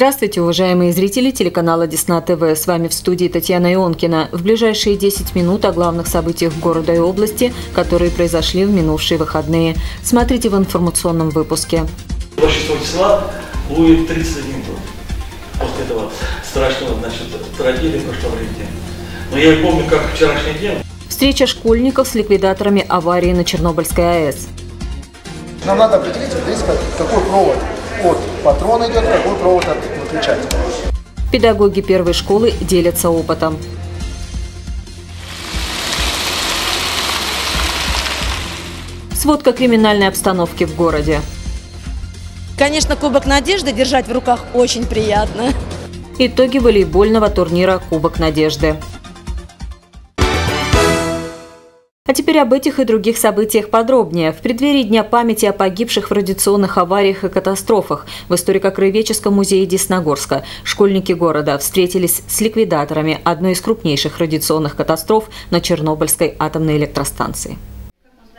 Здравствуйте, уважаемые зрители телеканала Десна ТВ. С вами в студии Татьяна Ионкина. В ближайшие 10 минут о главных событиях города и области, которые произошли в минувшие выходные. Смотрите в информационном выпуске. 26 числа будет 31 год после этого страшного значит, трагедии прошлого лета. Но я помню, как вчерашний день. Встреча школьников с ликвидаторами аварии на Чернобыльской АЭС. Нам надо определить, какой провод от патрона идет, какой провод от выключателя. Педагоги первой школы делятся опытом. Сводка криминальной обстановки в городе. Конечно, Кубок Надежды держать в руках очень приятно. Итоги волейбольного турнира Кубок Надежды. А теперь об этих и других событиях подробнее. В преддверии Дня памяти о погибших в радиационных авариях и катастрофах в историко-краеведческом музее Десногорска школьники города встретились с ликвидаторами одной из крупнейших радиационных катастроф на Чернобыльской атомной электростанции.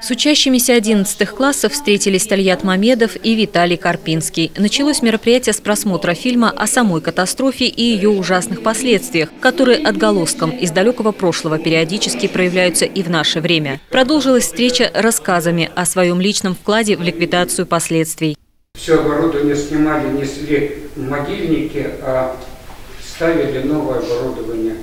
С учащимися 11 классов встретились Тольят Мамедов и Виталий Карпинский. Началось мероприятие с просмотра фильма о самой катастрофе и ее ужасных последствиях, которые отголоском из далекого прошлого периодически проявляются и в наше время. Продолжилась встреча рассказами о своем личном вкладе в ликвидацию последствий. Все оборудование снимали, несли в могильники, а ставили новое оборудование.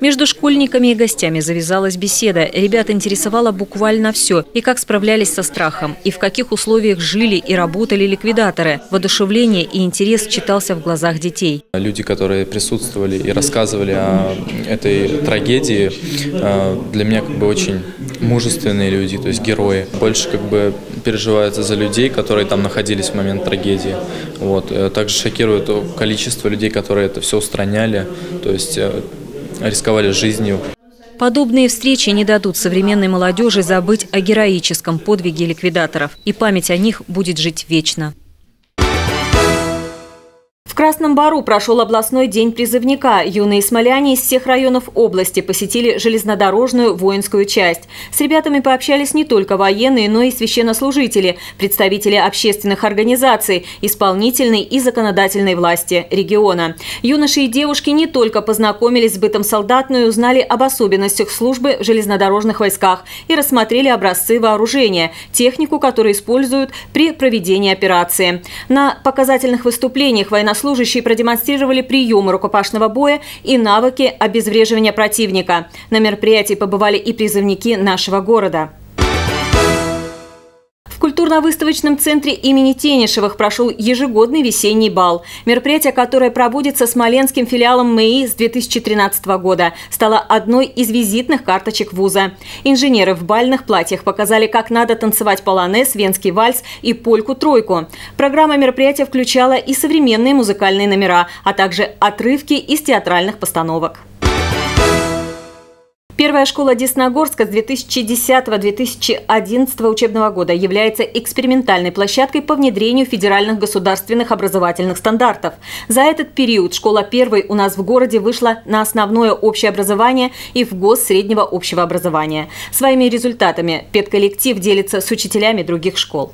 Между школьниками и гостями завязалась беседа. Ребят интересовало буквально все. И как справлялись со страхом, и в каких условиях жили и работали ликвидаторы. Воодушевление и интерес читался в глазах детей. Люди, которые присутствовали и рассказывали о этой трагедии, э, для меня как бы очень мужественные люди, то есть герои. Больше как бы переживается за людей, которые там находились в момент трагедии. Вот. Э, также шокирует количество людей, которые это все устраняли. То есть э, рисковали жизнью. Подобные встречи не дадут современной молодежи забыть о героическом подвиге ликвидаторов, и память о них будет жить вечно. Красном Бару прошел областной день призывника. Юные смоляне из всех районов области посетили железнодорожную воинскую часть. С ребятами пообщались не только военные, но и священнослужители, представители общественных организаций, исполнительной и законодательной власти региона. Юноши и девушки не только познакомились с бытом солдат, но и узнали об особенностях службы в железнодорожных войсках и рассмотрели образцы вооружения, технику, которую используют при проведении операции. На показательных выступлениях военнослужащие военнослужащие продемонстрировали приемы рукопашного боя и навыки обезвреживания противника. На мероприятии побывали и призывники нашего города. Культурно-выставочном центре имени Тенишевых прошел ежегодный весенний бал. Мероприятие, которое проводится Смоленским филиалом МЭИ с 2013 года, стало одной из визитных карточек вуза. Инженеры в бальных платьях показали, как надо танцевать полонез, венский вальс и польку-тройку. Программа мероприятия включала и современные музыкальные номера, а также отрывки из театральных постановок. Первая школа Десногорска с 2010-2011 учебного года является экспериментальной площадкой по внедрению федеральных государственных образовательных стандартов. За этот период школа первой у нас в городе вышла на основное общее образование и в ГОС среднего общего образования. Своими результатами педколлектив делится с учителями других школ.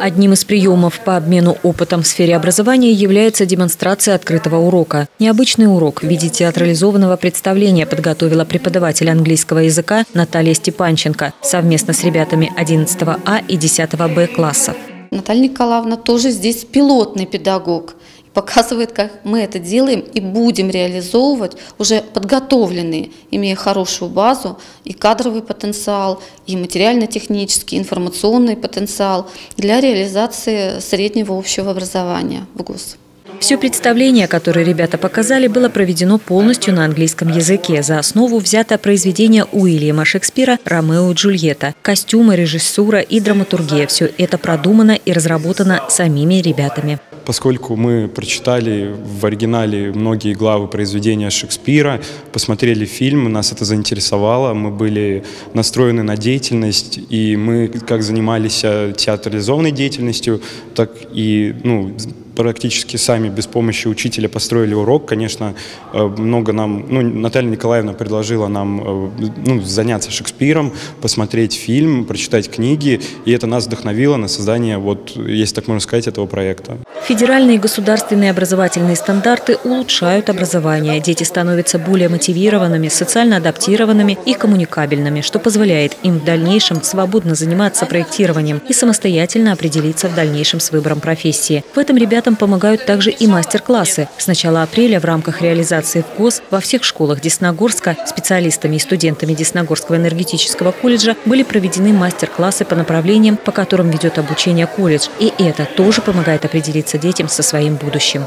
Одним из приемов по обмену опытом в сфере образования является демонстрация открытого урока. Необычный урок в виде театрализованного представления подготовила преподаватель английского языка Наталья Степанченко совместно с ребятами 11 А и 10 Б классов. Наталья Николаевна тоже здесь пилотный педагог показывает, как мы это делаем и будем реализовывать уже подготовленные, имея хорошую базу и кадровый потенциал, и материально-технический, информационный потенциал для реализации среднего общего образования в ГУС. Все представление, которое ребята показали, было проведено полностью на английском языке. За основу взято произведение Уильяма Шекспира «Ромео и Джульетта». Костюмы, режиссура и драматургия – все это продумано и разработано самими ребятами. Поскольку мы прочитали в оригинале многие главы произведения Шекспира, посмотрели фильм, нас это заинтересовало, мы были настроены на деятельность, и мы как занимались театрализованной деятельностью, так и ну, практически сами без помощи учителя построили урок. Конечно, э, много нам, ну, Наталья Николаевна предложила нам э, ну, заняться Шекспиром, посмотреть фильм, прочитать книги, и это нас вдохновило на создание, вот, если так можно сказать, этого проекта. Федеральные государственные образовательные стандарты улучшают образование. Дети становятся более мотивированными, социально адаптированными и коммуникабельными, что позволяет им в дальнейшем свободно заниматься проектированием и самостоятельно определиться в дальнейшем с выбором профессии. В этом ребятам помогают также и мастер-классы. С начала апреля в рамках реализации в во всех школах Десногорска специалистами и студентами Десногорского энергетического колледжа были проведены мастер-классы по направлениям, по которым ведет обучение колледж. И это тоже помогает определиться детям со своим будущим.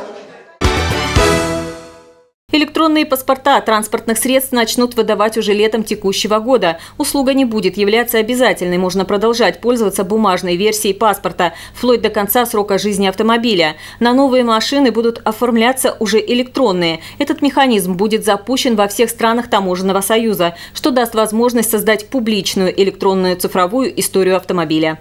Электронные паспорта транспортных средств начнут выдавать уже летом текущего года. Услуга не будет являться обязательной, можно продолжать пользоваться бумажной версией паспорта, вплоть до конца срока жизни автомобиля. На новые машины будут оформляться уже электронные. Этот механизм будет запущен во всех странах Таможенного союза, что даст возможность создать публичную электронную цифровую историю автомобиля.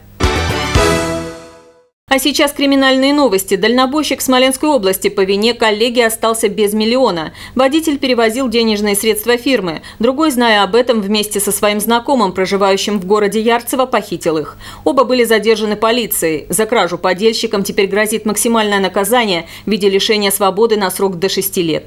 А сейчас криминальные новости. Дальнобойщик Смоленской области по вине коллеги остался без миллиона. Водитель перевозил денежные средства фирмы. Другой, зная об этом, вместе со своим знакомым, проживающим в городе Ярцево, похитил их. Оба были задержаны полицией. За кражу подельщикам теперь грозит максимальное наказание в виде лишения свободы на срок до 6 лет.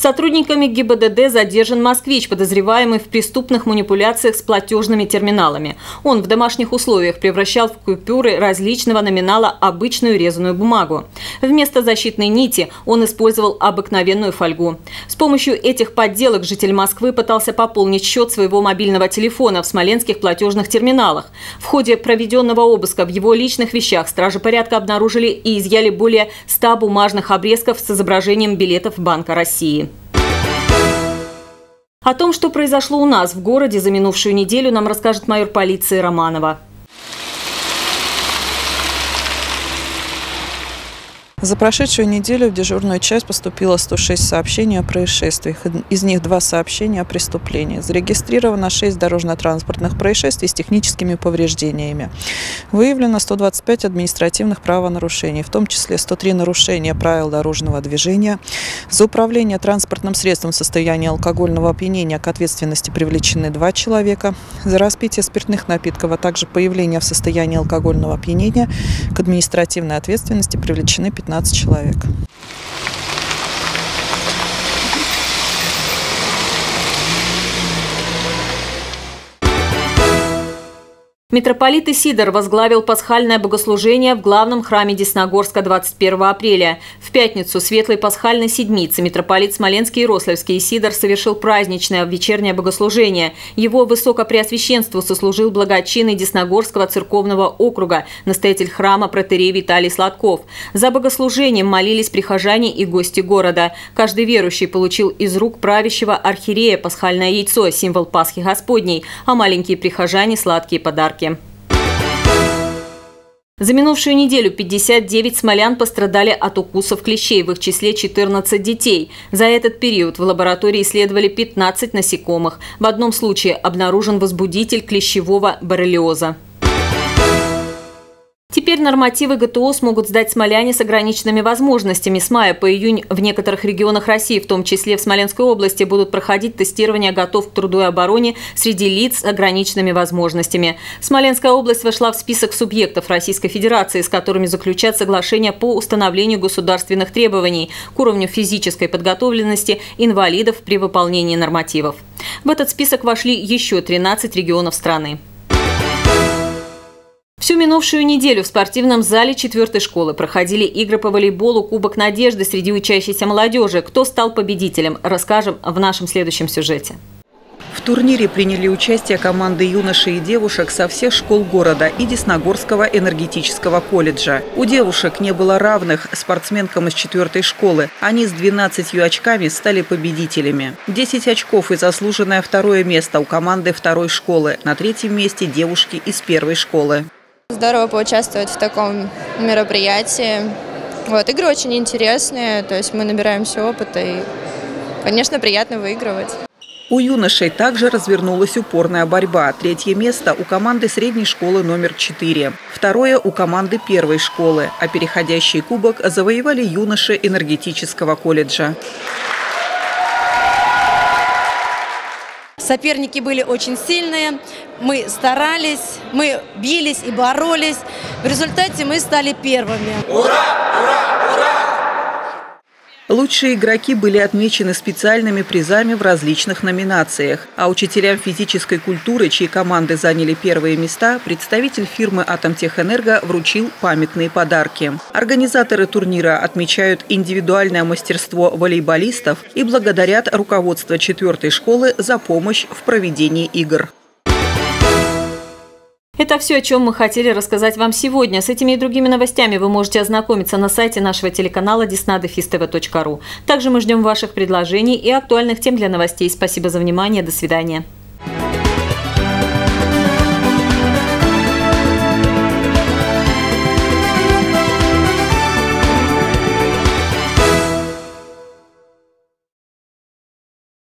Сотрудниками ГИБДД задержан москвич, подозреваемый в преступных манипуляциях с платежными терминалами. Он в домашних условиях превращал в купюры различного номинала обычную резаную бумагу. Вместо защитной нити он использовал обыкновенную фольгу. С помощью этих подделок житель Москвы пытался пополнить счет своего мобильного телефона в смоленских платежных терминалах. В ходе проведенного обыска в его личных вещах стражи порядка обнаружили и изъяли более 100 бумажных обрезков с изображением билетов Банка России. О том, что произошло у нас в городе за минувшую неделю, нам расскажет майор полиции Романова. За прошедшую неделю в дежурную часть поступило 106 сообщений о происшествиях. Из них два сообщения о преступлении. Зарегистрировано 6 дорожно-транспортных происшествий с техническими повреждениями. Выявлено 125 административных правонарушений, в том числе 103 нарушения правил дорожного движения. За управление транспортным средством в состоянии алкогольного опьянения к ответственности привлечены два человека. За распитие спиртных напитков, а также появление в состоянии алкогольного опьянения к административной ответственности привлечены 15 15 человек. Митрополит Исидор возглавил пасхальное богослужение в главном храме Десногорска 21 апреля. В пятницу Светлой Пасхальной Седмицы митрополит Смоленский и Рославский Исидор совершил праздничное вечернее богослужение. Его высокопреосвященству сослужил благочинный Десногорского церковного округа, настоятель храма протерей Виталий Сладков. За богослужением молились прихожане и гости города. Каждый верующий получил из рук правящего архиерея пасхальное яйцо, символ Пасхи Господней, а маленькие прихожане – сладкие подарки парке. За минувшую неделю 59 смолян пострадали от укусов клещей, в их числе 14 детей. За этот период в лаборатории исследовали 15 насекомых. В одном случае обнаружен возбудитель клещевого боррелиоза. Теперь нормативы ГТО смогут сдать смоляне с ограниченными возможностями. С мая по июнь в некоторых регионах России, в том числе в Смоленской области, будут проходить тестирование готов к труду и обороне среди лиц с ограниченными возможностями. Смоленская область вошла в список субъектов Российской Федерации, с которыми заключат соглашение по установлению государственных требований к уровню физической подготовленности инвалидов при выполнении нормативов. В этот список вошли еще 13 регионов страны. Минувшую неделю в спортивном зале четвертой школы проходили игры по волейболу «Кубок надежды» среди учащейся молодежи. Кто стал победителем, расскажем в нашем следующем сюжете. В турнире приняли участие команды юношей и девушек со всех школ города и Десногорского энергетического колледжа. У девушек не было равных спортсменкам из четвертой школы. Они с 12 очками стали победителями. 10 очков и заслуженное второе место у команды второй школы. На третьем месте девушки из первой школы. Здорово поучаствовать в таком мероприятии. Вот, игры очень интересные, то есть мы набираемся опыта и, конечно, приятно выигрывать. У юношей также развернулась упорная борьба. Третье место у команды средней школы номер 4. Второе у команды первой школы. А переходящий кубок завоевали юноши энергетического колледжа. Соперники были очень сильные, мы старались, мы бились и боролись. В результате мы стали первыми. Ура! Ура! Лучшие игроки были отмечены специальными призами в различных номинациях. А учителям физической культуры, чьи команды заняли первые места, представитель фирмы «Атомтехэнерго» вручил памятные подарки. Организаторы турнира отмечают индивидуальное мастерство волейболистов и благодарят руководство четвертой школы за помощь в проведении игр. Это все, о чем мы хотели рассказать вам сегодня. С этими и другими новостями вы можете ознакомиться на сайте нашего телеканала disnadefistv.ru. Также мы ждем ваших предложений и актуальных тем для новостей. Спасибо за внимание. До свидания.